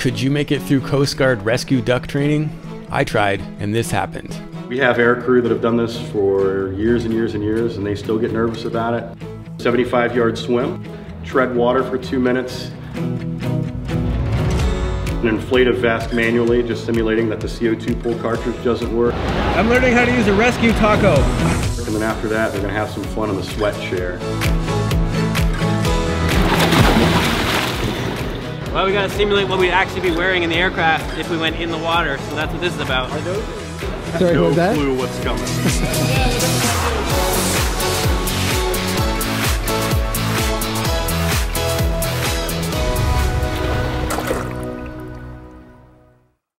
Could you make it through Coast Guard rescue duck training? I tried, and this happened. We have air crew that have done this for years and years and years, and they still get nervous about it. 75 yard swim, tread water for two minutes, and inflate a vest manually, just simulating that the CO2 pull cartridge doesn't work. I'm learning how to use a rescue taco. And then after that, they're gonna have some fun on the SWET chair. Well, we gotta simulate what we'd actually be wearing in the aircraft if we went in the water, so that's what this is about. Sorry, what no was that? clue what's coming.